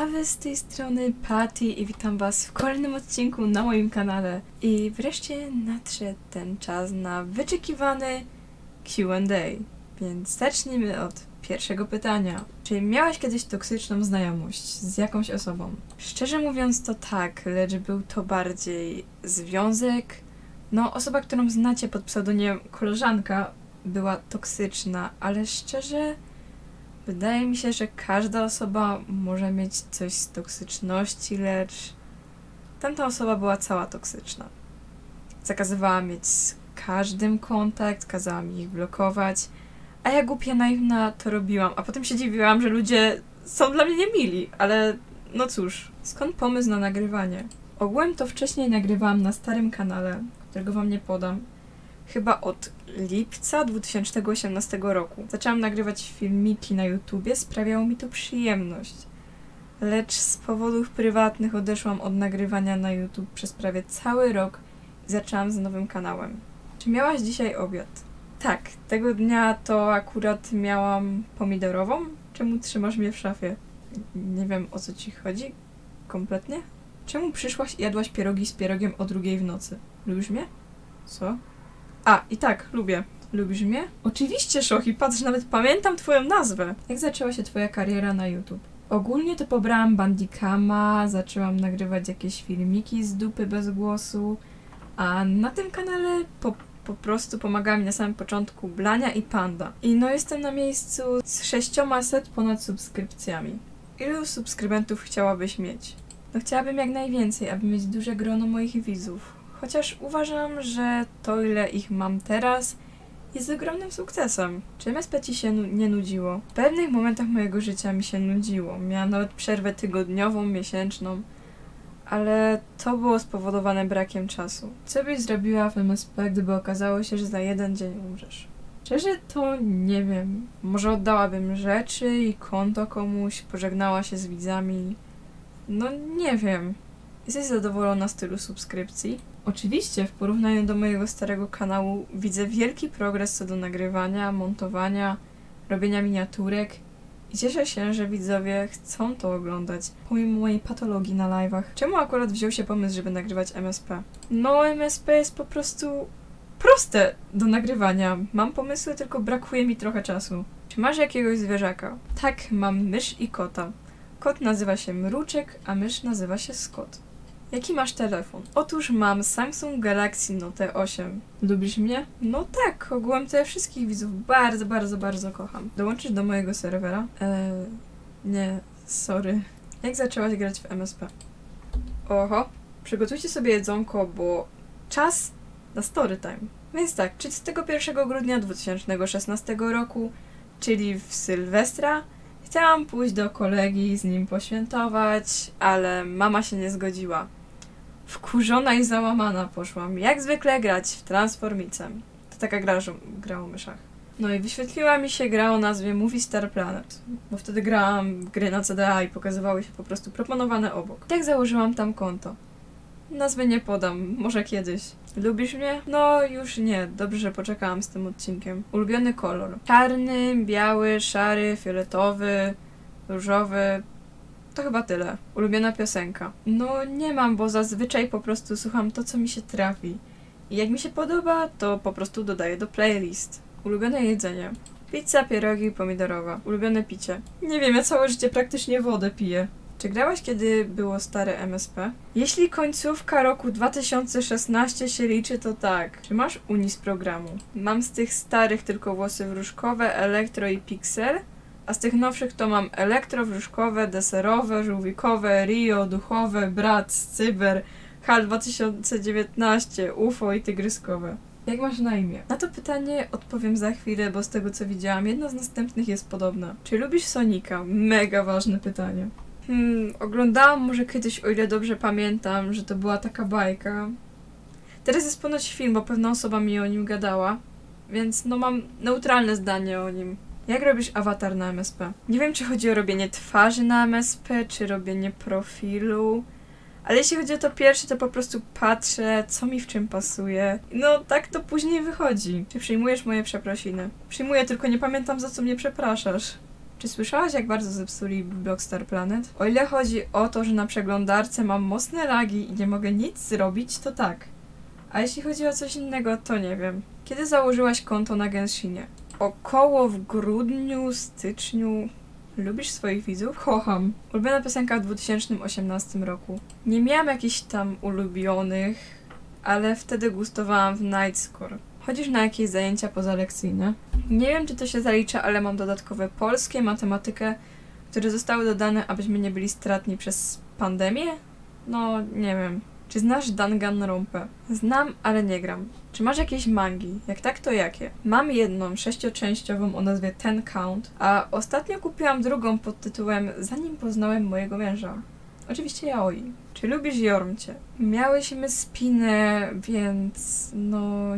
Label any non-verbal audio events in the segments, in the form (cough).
a z tej strony Patty i witam was w kolejnym odcinku na moim kanale. I wreszcie nadszedł ten czas na wyczekiwany Q&A. Więc zacznijmy od pierwszego pytania. Czy miałaś kiedyś toksyczną znajomość z jakąś osobą? Szczerze mówiąc to tak, lecz był to bardziej związek. No, osoba, którą znacie pod pseudonimem koleżanka była toksyczna, ale szczerze wydaje mi się, że każda osoba może mieć coś z toksyczności, lecz tamta osoba była cała toksyczna. Zakazywała mieć z każdym kontakt, kazała mi ich blokować, a ja głupia naiwna to robiłam, a potem się dziwiłam, że ludzie są dla mnie niemili, ale no cóż, skąd pomysł na nagrywanie? Ogółem to wcześniej nagrywałam na starym kanale, którego wam nie podam, chyba od lipca 2018 roku. Zaczęłam nagrywać filmiki na YouTubie, sprawiało mi to przyjemność. Lecz z powodów prywatnych odeszłam od nagrywania na YouTube przez prawie cały rok i zaczęłam z nowym kanałem. Czy miałaś dzisiaj obiad? Tak, tego dnia to akurat miałam pomidorową. Czemu trzymasz mnie w szafie? Nie wiem o co ci chodzi. Kompletnie? Czemu przyszłaś i jadłaś pierogi z pierogiem o drugiej w nocy? Lubisz mnie? Co? A, i tak, lubię. Lubisz mnie? Oczywiście, Szochi, patrz, nawet pamiętam twoją nazwę. Jak zaczęła się twoja kariera na YouTube? Ogólnie to pobrałam Bandicama, zaczęłam nagrywać jakieś filmiki z dupy bez głosu, a na tym kanale po, po prostu pomagała mi na samym początku Blania i Panda. I no jestem na miejscu z 600 ponad subskrypcjami. Ilu subskrybentów chciałabyś mieć? No chciałabym jak najwięcej, aby mieć duże grono moich widzów. Chociaż uważam, że to ile ich mam teraz jest ogromnym sukcesem. Czy MSP ci się nu- nie nudziło? W pewnych momentach mojego życia mi się nudziło. Miałam nawet przerwę tygodniową, miesięczną, ale to było spowodowane brakiem czasu. Co byś zrobiła w MSP, gdyby okazało się, że za jeden dzień umrzesz? Szczerze to nie wiem. Może oddałabym rzeczy i konto komuś, pożegnała się z widzami. No nie wiem. Jesteś zadowolona z tylu subskrypcji? Oczywiście, w porównaniu do mojego starego kanału widzę wielki progres co do nagrywania, montowania, robienia miniaturek i cieszę się, że widzowie chcą to oglądać, pomimo mojej patologii na live'ach. Czemu akurat wziął się pomysł, żeby nagrywać MSP? No, MSP jest po prostu proste do nagrywania. Mam pomysły, tylko brakuje mi trochę czasu. Czy masz jakiegoś zwierzaka? Tak, mam mysz i kota. Kot nazywa się Mruczek, a mysz nazywa się Scott. Jaki masz telefon? Otóż mam Samsung Galaxy Note 8. Lubisz mnie? No tak, ogółem ja wszystkich widzów bardzo, bardzo, bardzo kocham. Dołączysz do mojego serwera? Eee, nie, sorry. Jak zaczęłaś grać w MSP? Oho, przygotujcie sobie jedzonko, bo czas na story time. Więc tak, 31 grudnia 2016 roku, czyli w Sylwestra, Chciałam pójść do kolegi, z nim poświętować, ale mama się nie zgodziła. Wkurzona i załamana poszłam, jak zwykle grać w Transformicę. To taka gra, że gra o myszach. No i wyświetliła mi się gra o nazwie Movie Star Planet, bo wtedy grałam gry na CDA i pokazywały się po prostu proponowane obok. Tak założyłam tam konto. Nazwy nie podam, może kiedyś. Lubisz mnie? No już nie, dobrze, że poczekałam z tym odcinkiem. Ulubiony kolor. Czarny, biały, szary, fioletowy, różowy. To chyba tyle. Ulubiona piosenka. No nie mam, bo zazwyczaj po prostu słucham to, co mi się trafi. I jak mi się podoba, to po prostu dodaję do playlist. Ulubione jedzenie. Pizza, pierogi, pomidorowa. Ulubione picie. Nie wiem, ja całe życie praktycznie wodę piję. Czy grałaś, kiedy było stare MSP? Jeśli końcówka roku 2016 się liczy, to tak. Czy masz uni z programu? Mam z tych starych tylko włosy wróżkowe, elektro i pixel, a z tych nowszych to mam elektro, wróżkowe, deserowe, żółwikowe, Rio, duchowe, brat, cyber, HAL 2019, UFO i tygryskowe. Jak masz na imię? Na to pytanie odpowiem za chwilę, bo z tego co widziałam, jedna z następnych jest podobna. Czy lubisz Sonika? Mega ważne pytanie. Hmm, oglądałam może kiedyś, o ile dobrze pamiętam, że to była taka bajka. Teraz jest ponoć film, bo pewna osoba mi o nim gadała, więc no mam neutralne zdanie o nim. Jak robisz awatar na MSP? Nie wiem, czy chodzi o robienie twarzy na MSP, czy robienie profilu. Ale jeśli chodzi o to pierwsze, to po prostu patrzę, co mi w czym pasuje. No, tak to później wychodzi. Czy przyjmujesz moje przeprosiny? Przyjmuję, tylko nie pamiętam, za co mnie przepraszasz. Czy słyszałaś, jak bardzo zepsuli Blockstar Planet? O ile chodzi o to, że na przeglądarce mam mocne lagi i nie mogę nic zrobić, to tak. A jeśli chodzi o coś innego, to nie wiem. Kiedy założyłaś konto na Genshinie? Około w grudniu, styczniu. Lubisz swoich widzów? Kocham. Ulubiona piosenka w 2018 roku. Nie miałam jakichś tam ulubionych, ale wtedy gustowałam w Nightscore. Chodzisz na jakieś zajęcia pozalekcyjne? Nie wiem, czy to się zalicza, ale mam dodatkowe polskie, matematykę, które zostały dodane, abyśmy nie byli stratni przez pandemię? No, nie wiem. Czy znasz Danganronpę? Znam, ale nie gram. Czy masz jakieś mangi? Jak tak, to jakie? Mam jedną, sześcioczęściową o nazwie Ten Count, a ostatnio kupiłam drugą pod tytułem Zanim poznałem mojego męża. Oczywiście yaoi. Czy lubisz Jormcie? Miałyśmy spinę, więc no...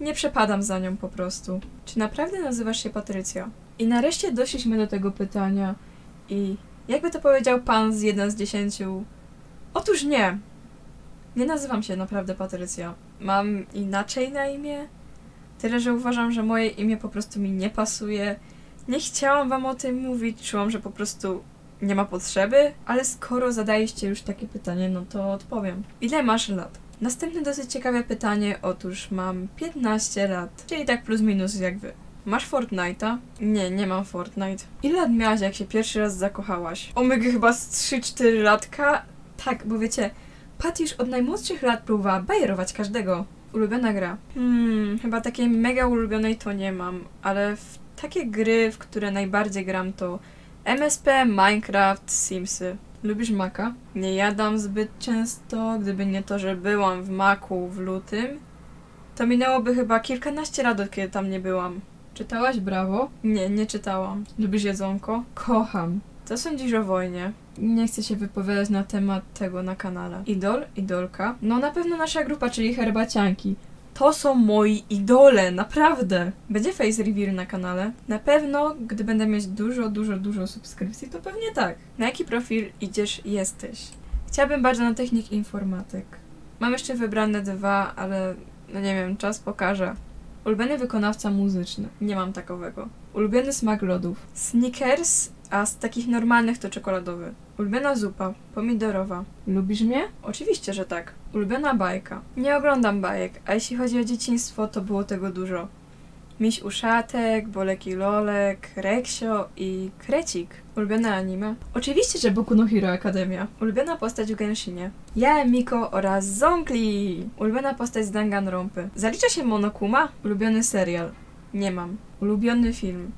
Nie przepadam za nią po prostu. Czy naprawdę nazywasz się Patrycja? I nareszcie doszliśmy do tego pytania. I jakby to powiedział pan z 1 z 10? Otóż nie. Nie nazywam się naprawdę Patrycja. Mam inaczej na imię. Tyle, że uważam, że moje imię po prostu mi nie pasuje. Nie chciałam wam o tym mówić, czułam, że po prostu nie ma potrzeby, ale skoro zadajecie już takie pytanie, no to odpowiem. Ile masz lat? Następne dosyć ciekawe pytanie, otóż mam 15 lat, czyli tak plus minus jak wy. Masz Fortnite'a? Nie, nie mam Fortnite. Ile lat miałaś, jak się pierwszy raz zakochałaś? Omega chyba z 3-4 latka? Tak, bo wiecie, Pat już od najmłodszych lat próbowała bajerować każdego. Ulubiona gra? Hmm, chyba takiej mega ulubionej to nie mam, ale w takie gry, w które najbardziej gram to MSP, Minecraft, Simsy. Lubisz Maka? Nie jadam zbyt często, gdyby nie to, że byłam w Maku w lutym, to minęłoby chyba kilkanaście lat, od kiedy tam nie byłam. Czytałaś Brawo? Nie, nie czytałam. Lubisz jedzonko? Kocham. Co sądzisz o wojnie? Nie chcę się wypowiadać na temat tego na kanale. Idol? Idolka? No na pewno nasza grupa, czyli herbacianki. To są moi idole, naprawdę! Będzie face reveal na kanale? Na pewno, gdy będę mieć dużo, dużo, dużo subskrypcji, to pewnie tak. Na jaki profil idziesz, jesteś? Chciałabym bardzo na technik informatyk. Mam jeszcze wybrane dwa, ale no nie wiem, czas pokaże. Ulubiony wykonawca muzyczny. Nie mam takowego. Ulubiony smak lodów. Snickers, a z takich normalnych to czekoladowy. Ulubiona zupa. Pomidorowa. Lubisz mnie? Oczywiście, że tak. Ulubiona bajka. Nie oglądam bajek, a jeśli chodzi o dzieciństwo, to było tego dużo. Miś Uszatek, Boleki Lolek, Reksio i Krecik. Ulubione anime? Oczywiście, że Boku no Hero Academia. Ulubiona postać w Genshinie. Ja, Miko oraz Zonkli. Ulubiona postać z Danganronpy. Zalicza się Monokuma? Ulubiony serial. Nie mam. Ulubiony film.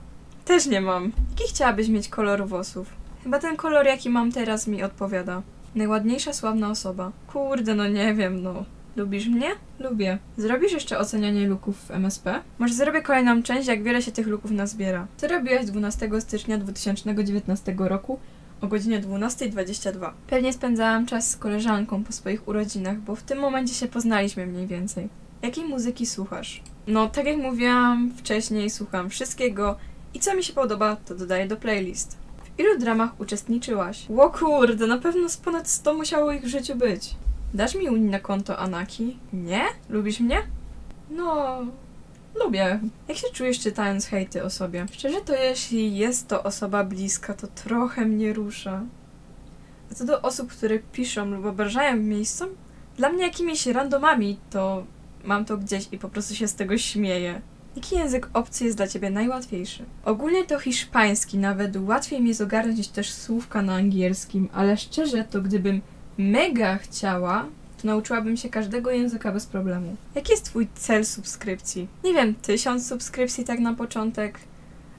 Też nie mam. Jaki chciałabyś mieć kolor włosów? Chyba ten kolor, jaki mam teraz, mi odpowiada. Najładniejsza, sławna osoba. Kurde, no nie wiem, no. Lubisz mnie? Lubię. Zrobisz jeszcze ocenianie luków w MSP? Może zrobię kolejną część, jak wiele się tych luków nazbiera. Co robiłaś 12 stycznia 2019 roku o godzinie 12.22? Pewnie spędzałam czas z koleżanką po swoich urodzinach, bo w tym momencie się poznaliśmy mniej więcej. Jakiej muzyki słuchasz? No, tak jak mówiłam wcześniej, słucham wszystkiego i co mi się podoba, to dodaję do playlist. W ilu dramach uczestniczyłaś? Ło kurde, na pewno z ponad 100 musiało ich w życiu być. Dasz mi unijne konto Anaki? Nie? Lubisz mnie? No, lubię. Jak się czujesz czytając hejty o sobie? Szczerze to jeśli jest to osoba bliska, to trochę mnie rusza. A co do osób, które piszą lub obrażają miejscom, dla mnie jakimiś randomami, to mam to gdzieś i po prostu się z tego śmieję. Jaki język obcy jest dla ciebie najłatwiejszy? Ogólnie to hiszpański, nawet łatwiej mi jest ogarnąć też słówka na angielskim, ale szczerze to gdybym mega chciała, to nauczyłabym się każdego języka bez problemu. Jaki jest twój cel subskrypcji? Nie wiem, tysiąc subskrypcji tak na początek,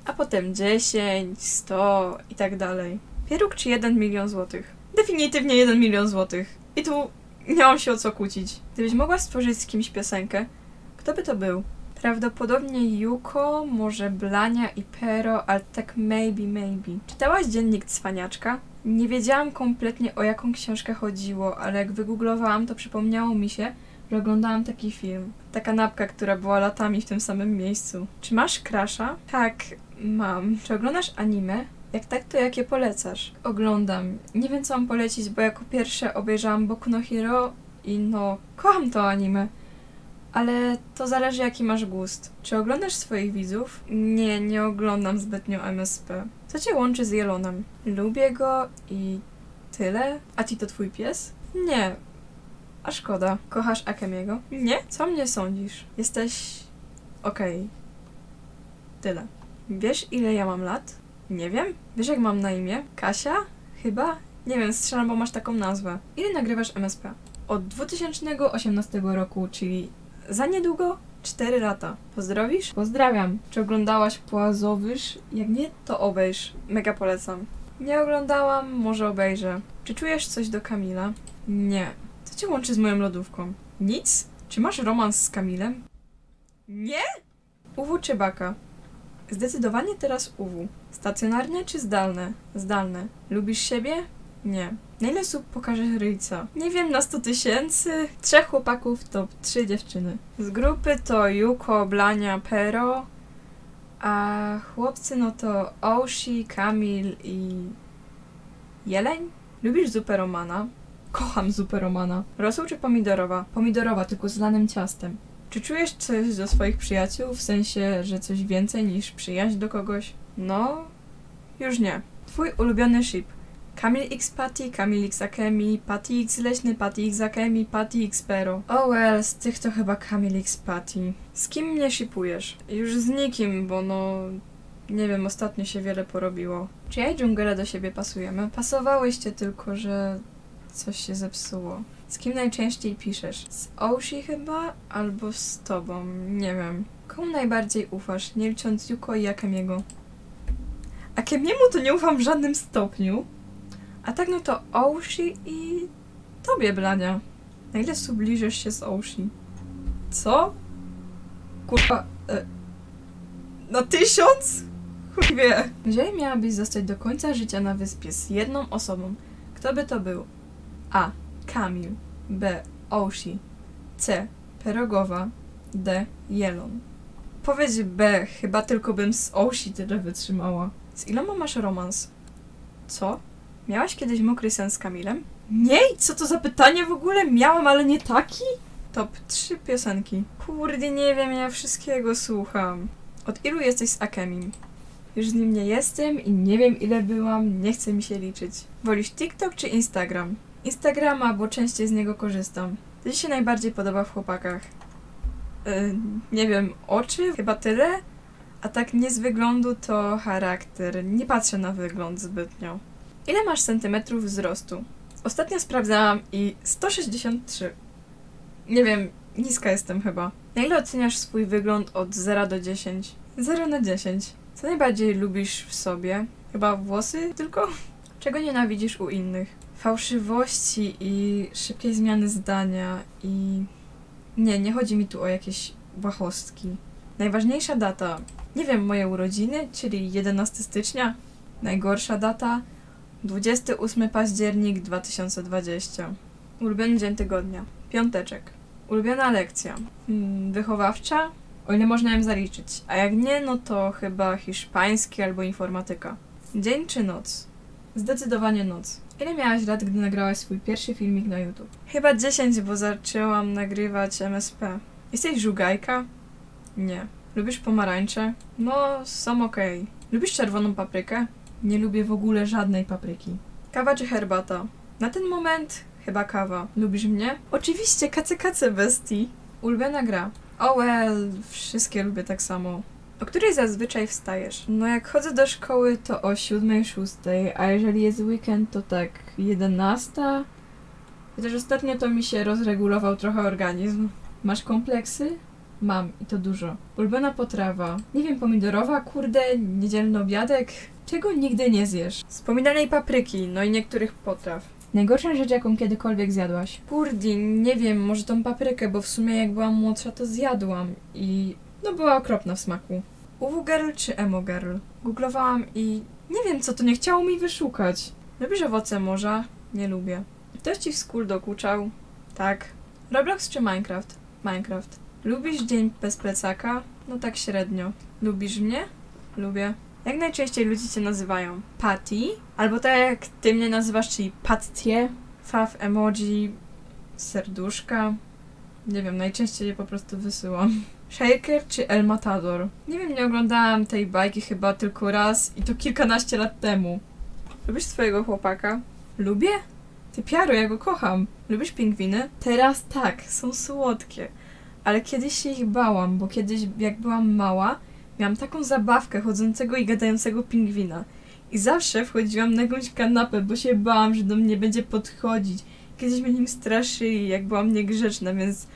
a potem 10, 100 i tak dalej. Pieróg czy 1 milion złotych? Definitywnie 1 milion złotych. I tu nie mam się o co kłócić. Gdybyś mogła stworzyć z kimś piosenkę, kto by to był? Prawdopodobnie Yuko, może Blania i Pero, ale tak maybe, maybe. Czytałaś dziennik Cwaniaczka? Nie wiedziałam kompletnie o jaką książkę chodziło, ale jak wygooglowałam, to przypomniało mi się, że oglądałam taki film. Ta kanapka, która była latami w tym samym miejscu. Czy masz krasza? Tak, mam. Czy oglądasz anime? Jak tak, to jakie polecasz? Oglądam. Nie wiem, co mam polecić, bo jako pierwsze obejrzałam Boku no Hero i no, kocham to anime. Ale to zależy jaki masz gust. Czy oglądasz swoich widzów? Nie, nie oglądam zbytnio MSP. Co cię łączy z Jelonem? Lubię go i tyle? A ci to twój pies? Nie. A szkoda. Kochasz Akemiego? Nie? Co mnie sądzisz? Jesteś... okej. Tyle. Wiesz ile ja mam lat? Nie wiem. Wiesz jak mam na imię? Kasia? Chyba? Nie wiem, strzelam, bo masz taką nazwę. Ile nagrywasz MSP? Od 2018 roku, czyli za niedługo 4 lata. Pozdrowisz? Pozdrawiam. Czy oglądałaś Płazowyż? Jak nie, to obejrz. Mega polecam. Nie oglądałam, może obejrzę. Czy czujesz coś do Kamila? Nie. Co cię łączy z moją lodówką? Nic? Czy masz romans z Kamilem? Nie? UW czy baka? Zdecydowanie teraz UW. Stacjonarne czy zdalne? Zdalne. Lubisz siebie? Nie. Na ile słów pokażesz ryjca? Nie wiem, na 100 tysięcy. Trzech chłopaków to trzy dziewczyny. Z grupy to Yuko, Blania, Pero. A chłopcy no to Oshi, Kamil i... Jeleń? Lubisz zupę romana? Kocham zupę romana. Rosół czy pomidorowa? Pomidorowa, tylko z lanym ciastem. Czy czujesz coś do swoich przyjaciół? W sensie, że coś więcej niż przyjaźń do kogoś? No, już nie. Twój ulubiony ship. Kamil X Patty, Kamil X Akemi, Patty X Leśny, Patty X Akemi, Patty X Pero. Oh well, z tych to chyba Kamil X Patty. Z kim mnie shipujesz? Już z nikim, bo no... Nie wiem, ostatnio się wiele porobiło. Czy ja i do siebie pasujemy? Pasowałyście tylko, że coś się zepsuło. Z kim najczęściej piszesz? Z Oshi chyba? Albo z tobą? Nie wiem. Komu najbardziej ufasz, nie licząc Yuko i Akemiego? Akemiemu to nie ufam w żadnym stopniu. A tak no to Oshi i tobie, Blania. Na ile subliżesz się z Oshi? Co? Kurwa... E, na tysiąc? Chuj wie. Jeżeli miałabyś zostać do końca życia na wyspie z jedną osobą, kto by to był? A. Kamil. B. Oshi. C. Perogowa. D. Jelon. Powiedz B, chyba tylko bym z Oshi tyle wytrzymała. Z iloma masz romans? Co? Miałaś kiedyś mokry sen z Kamilem? Nie? Co to za pytanie w ogóle? Miałam, ale nie taki? Top 3 piosenki. Kurde, nie wiem, ja wszystkiego słucham. Od ilu jesteś z Akemim? Już z nim nie jestem i nie wiem ile byłam, nie chce mi się liczyć. Wolisz TikTok czy Instagram? Instagrama, bo częściej z niego korzystam. Co Ci się najbardziej podoba w chłopakach? Yy, nie wiem, oczy? Chyba tyle? A tak nie z wyglądu to charakter. Nie patrzę na wygląd zbytnio. Ile masz centymetrów wzrostu? Ostatnio sprawdzałam i 163. Nie wiem, niska jestem chyba. Na ile oceniasz swój wygląd od 0 do 10? 0 na 10. Co najbardziej lubisz w sobie? Chyba włosy tylko? (laughs) Czego nienawidzisz u innych? Fałszywości i szybkiej zmiany zdania i... Nie, nie chodzi mi tu o jakieś błahostki. Najważniejsza data. Nie wiem, moje urodziny, czyli 11 stycznia. Najgorsza data. 28 październik 2020. Ulubiony dzień tygodnia. Piąteczek. Ulubiona lekcja. Hmm, wychowawcza? O ile można ją zaliczyć. A jak nie, no to chyba hiszpański albo informatyka. Dzień czy noc? Zdecydowanie noc. Ile miałaś lat, gdy nagrałaś swój pierwszy filmik na YouTube? Chyba 10, bo zaczęłam nagrywać MSP. Jesteś żugajka? Nie. Lubisz pomarańcze? No, są okej. Lubisz czerwoną paprykę? Nie lubię w ogóle żadnej papryki. Kawa czy herbata? Na ten moment chyba kawa. Lubisz mnie? Oczywiście, kace kace bestii. Ulubiona gra. Oh well, wszystkie lubię tak samo. O której zazwyczaj wstajesz? No jak chodzę do szkoły to o 7, 6, a jeżeli jest weekend to tak 11. Chociaż ostatnio to mi się rozregulował trochę organizm. Masz kompleksy? Mam i to dużo. Ulubiona potrawa. Nie wiem, pomidorowa, kurde, niedzielny obiadek. Czego nigdy nie zjesz? Wspominanej papryki, no i niektórych potraw. Najgorsza rzecz, jaką kiedykolwiek zjadłaś? Kurdi, nie wiem, może tą paprykę, bo w sumie jak byłam młodsza, to zjadłam i no była okropna w smaku. UW girl czy emo girl? Googlowałam i nie wiem co to nie chciało mi wyszukać. Lubisz owoce morza? Nie lubię. Ktoś ci w school dokuczał? Tak. Roblox czy Minecraft? Minecraft. Lubisz dzień bez plecaka? No tak średnio. Lubisz mnie? Lubię. Jak najczęściej ludzie cię nazywają? Patty? Albo tak jak ty mnie nazywasz, czyli Pattie? Faw emoji, serduszka. Nie wiem, najczęściej je po prostu wysyłam. Shaker czy El Matador? Nie wiem, nie oglądałam tej bajki chyba tylko raz i to kilkanaście lat temu. Lubisz swojego chłopaka? Lubię? Ty piaro, ja go kocham. Lubisz pingwiny? Teraz tak, są słodkie. Ale kiedyś się ich bałam, bo kiedyś jak byłam mała, miałam taką zabawkę chodzącego i gadającego pingwina. I zawsze wchodziłam na jakąś kanapę, bo się bałam, że do mnie będzie podchodzić. Kiedyś mnie nim straszyli, jak byłam niegrzeczna, więc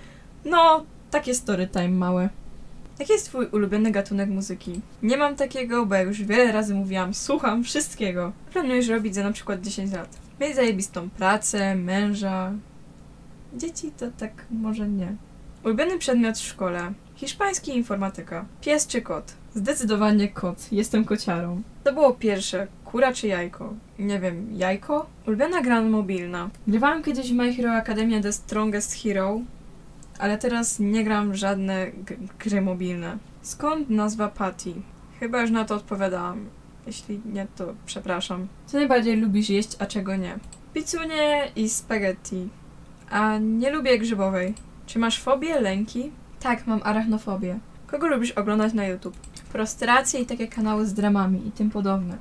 no, takie story time małe. Jaki jest twój ulubiony gatunek muzyki? Nie mam takiego, bo jak już wiele razy mówiłam, słucham wszystkiego. Planujesz robić za na przykład 10 lat. Mieć zajebistą pracę, męża. Dzieci to tak może nie. Ulubiony przedmiot w szkole. Hiszpański i informatyka. Pies czy kot? Zdecydowanie kot. Jestem kociarą. To było pierwsze. Kura czy jajko? Nie wiem, jajko? Ulubiona gra mobilna. Grywałam kiedyś w My Hero Academia The Strongest Hero, ale teraz nie gram w żadne gry mobilne. Skąd nazwa Patty? Chyba już na to odpowiadałam. Jeśli nie, to przepraszam. Co najbardziej lubisz jeść, a czego nie? Pizzunie i spaghetti. A nie lubię grzybowej. Czy masz fobię, lęki? Tak, mam arachnofobię. Kogo lubisz oglądać na YouTube? Prostracje i takie kanały z dramami i tym podobne.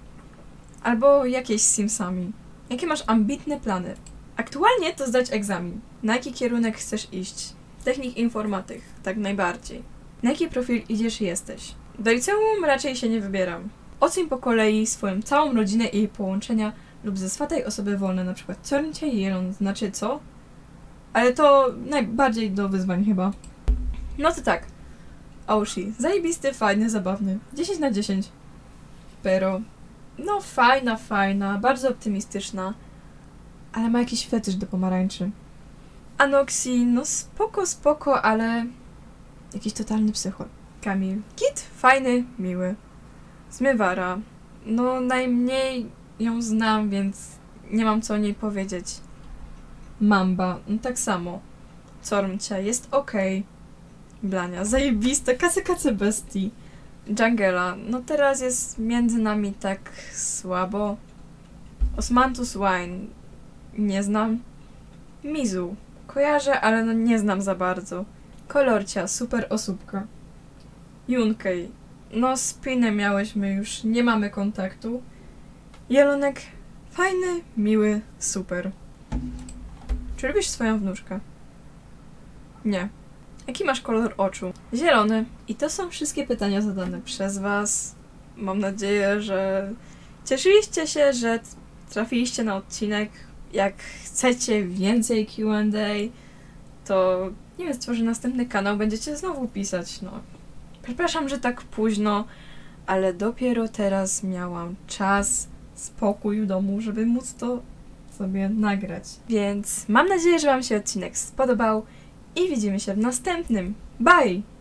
Albo jakieś z Simsami. Jakie masz ambitne plany? Aktualnie to zdać egzamin. Na jaki kierunek chcesz iść? Technik informatyk, tak najbardziej. Na jaki profil idziesz i jesteś? Do liceum raczej się nie wybieram. Oceń po kolei swoją całą rodzinę i jej połączenia lub zeswataj osoby wolne, na przykład Corncie i Jelon znaczy co? Ale to najbardziej do wyzwań chyba. No to tak. Oshi. Zajebisty, fajny, zabawny. 10 na 10. Pero. No fajna, fajna, bardzo optymistyczna. Ale ma jakiś fetysz do pomarańczy. Anoxi, no spoko, spoko, ale jakiś totalny psychol. Kamil. Kit, fajny, miły. Zmywara. No najmniej ją znam, więc nie mam co o niej powiedzieć. Mamba, no tak samo. Cormcia, jest okej. Blania, zajebiste, kace kace bestii. Jungela, no teraz jest między nami tak słabo. Osmantus Wine, nie znam. Mizu, kojarzę, ale no nie znam za bardzo. Kolorcia, super osóbka. Junkei, no z Pinem miałyśmy już, nie mamy kontaktu. Jelonek, fajny, miły, super. Czy lubisz swoją wnuczkę? Nie. Jaki masz kolor oczu? Zielony. I to są wszystkie pytania zadane przez Was. Mam nadzieję, że cieszyliście się, że trafiliście na odcinek. Jak chcecie więcej QA, to nie wiem, stworzę następny kanał, będziecie znowu pisać. No. Przepraszam, że tak późno, ale dopiero teraz miałam czas, spokój w domu, żeby móc to sobie nagrać. Więc mam nadzieję, że Wam się odcinek spodobał i widzimy się w następnym. Bye!